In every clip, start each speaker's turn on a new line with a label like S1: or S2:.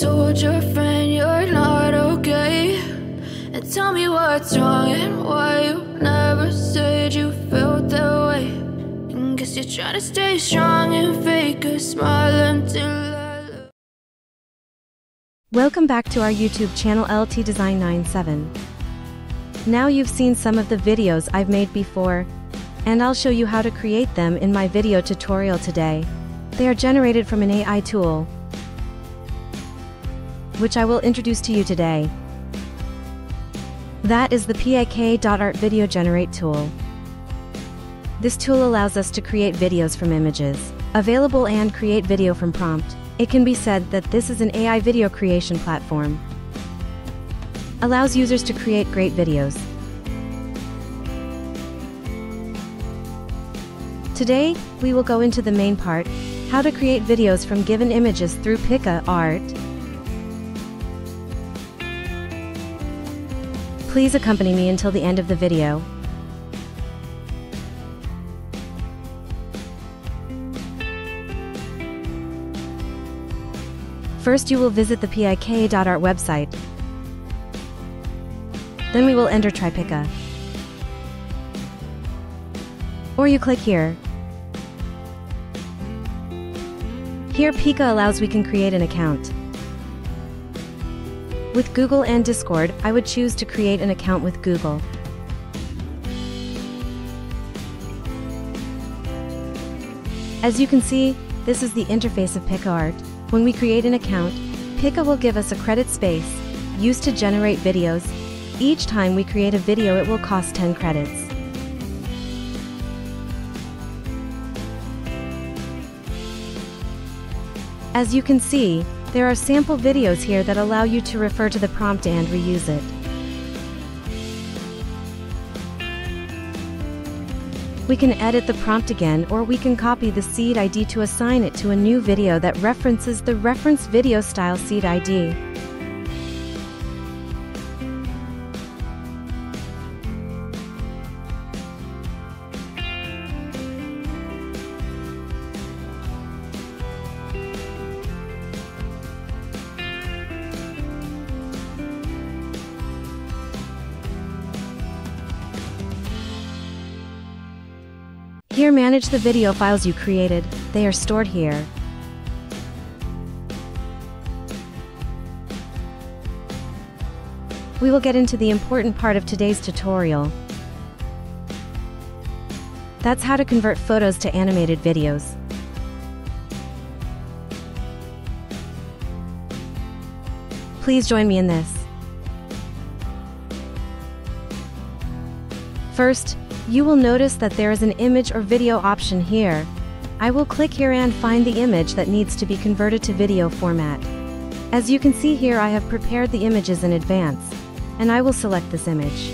S1: told your friend you're not okay? And tell me what's wrong and why you never said you felt that way. And guess you're trying to stay strong and fake a smile until I.
S2: Welcome back to our YouTube channel LT Design 97. Now you've seen some of the videos I've made before, and I'll show you how to create them in my video tutorial today. They are generated from an AI tool, which I will introduce to you today. That is the Pika.art Video Generate tool. This tool allows us to create videos from images, available and create video from prompt. It can be said that this is an AI video creation platform. Allows users to create great videos. Today, we will go into the main part, how to create videos from given images through Pika Art. Please accompany me until the end of the video. First you will visit the pika.art website. Then we will enter Tripika. Or you click here. Here Pika allows we can create an account. With Google and Discord, I would choose to create an account with Google. As you can see, this is the interface of Pika Art. When we create an account, Pika will give us a credit space, used to generate videos. Each time we create a video it will cost 10 credits. As you can see, there are sample videos here that allow you to refer to the prompt and reuse it. We can edit the prompt again or we can copy the seed ID to assign it to a new video that references the reference video style seed ID. Here manage the video files you created, they are stored here. We will get into the important part of today's tutorial. That's how to convert photos to animated videos. Please join me in this. First, you will notice that there is an image or video option here. I will click here and find the image that needs to be converted to video format. As you can see here I have prepared the images in advance, and I will select this image.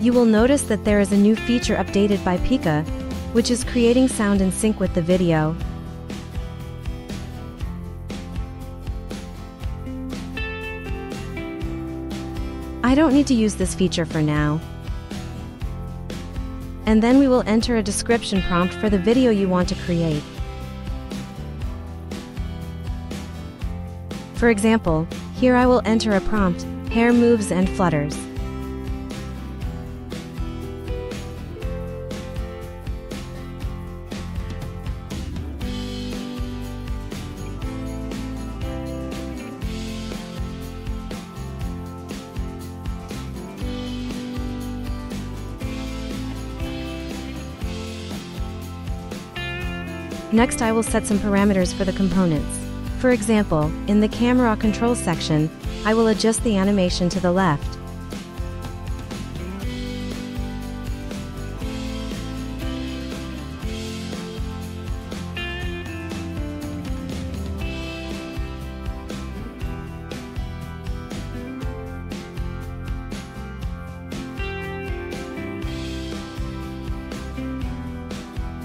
S2: You will notice that there is a new feature updated by Pika, which is creating sound in sync with the video. I don't need to use this feature for now. And then we will enter a description prompt for the video you want to create. For example, here I will enter a prompt, hair moves and flutters. Next I will set some parameters for the components. For example, in the camera control section, I will adjust the animation to the left.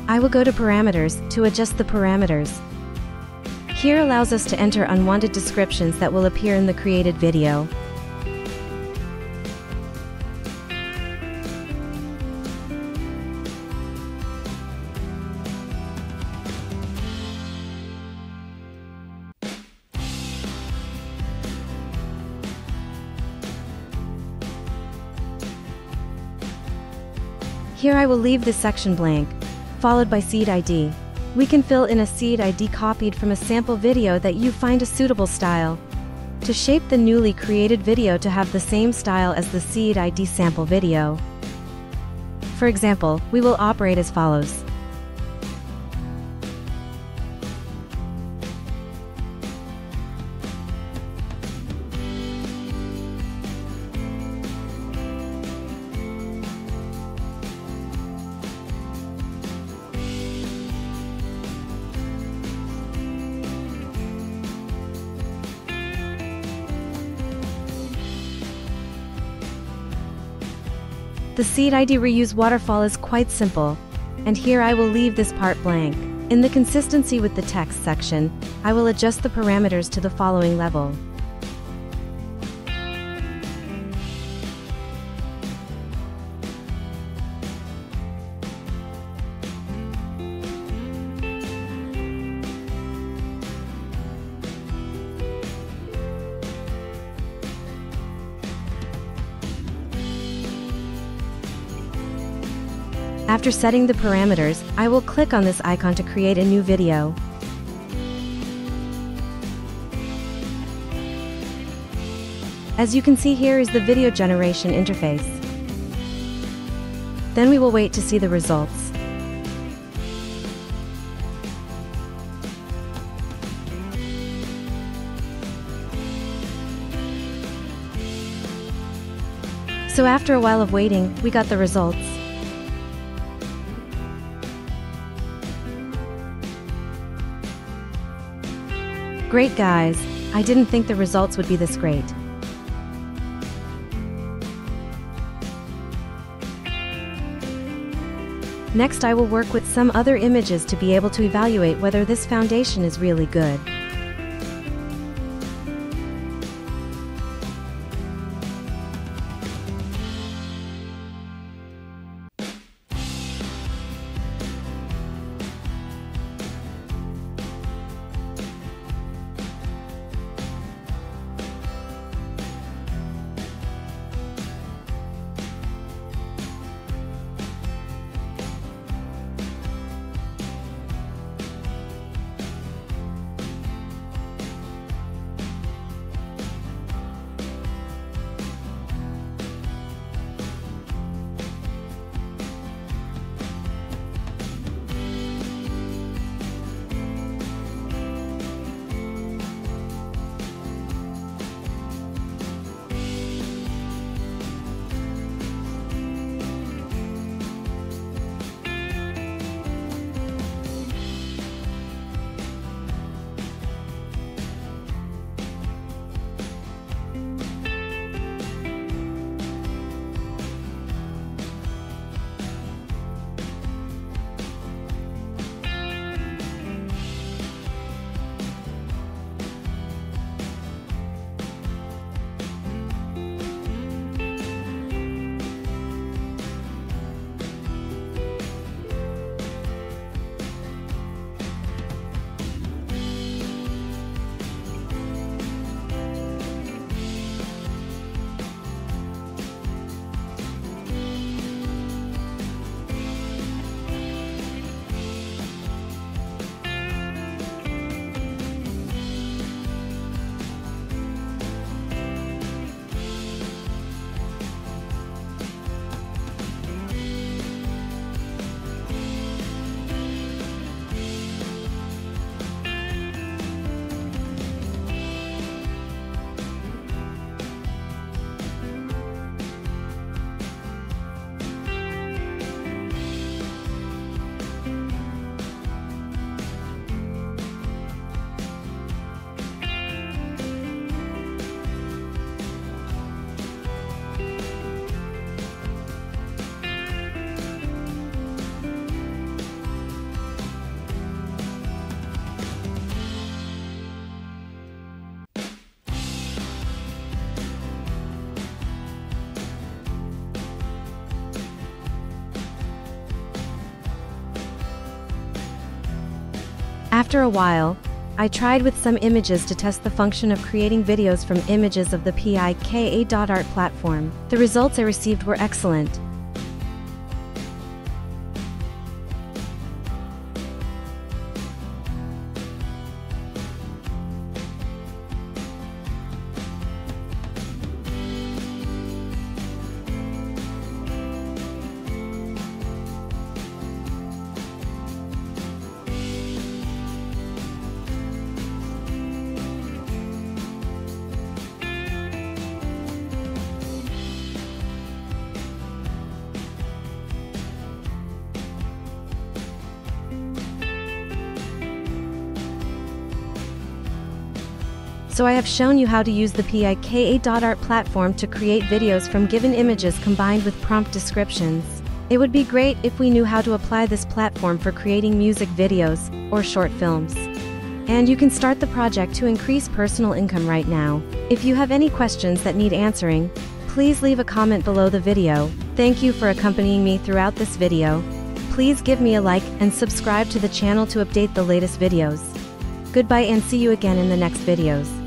S2: I will go to parameters to adjust the parameters. Here allows us to enter unwanted descriptions that will appear in the created video. Here I will leave this section blank followed by seed ID. We can fill in a seed ID copied from a sample video that you find a suitable style. To shape the newly created video to have the same style as the seed ID sample video. For example, we will operate as follows. The seed ID reuse waterfall is quite simple, and here I will leave this part blank. In the consistency with the text section, I will adjust the parameters to the following level. After setting the parameters, I will click on this icon to create a new video. As you can see here is the video generation interface. Then we will wait to see the results. So after a while of waiting, we got the results. Great guys, I didn't think the results would be this great. Next I will work with some other images to be able to evaluate whether this foundation is really good. After a while, I tried with some images to test the function of creating videos from images of the PIKA.art platform. The results I received were excellent. So I have shown you how to use the PIKA.art platform to create videos from given images combined with prompt descriptions. It would be great if we knew how to apply this platform for creating music videos or short films. And you can start the project to increase personal income right now. If you have any questions that need answering, please leave a comment below the video. Thank you for accompanying me throughout this video. Please give me a like and subscribe to the channel to update the latest videos. Goodbye and see you again in the next videos.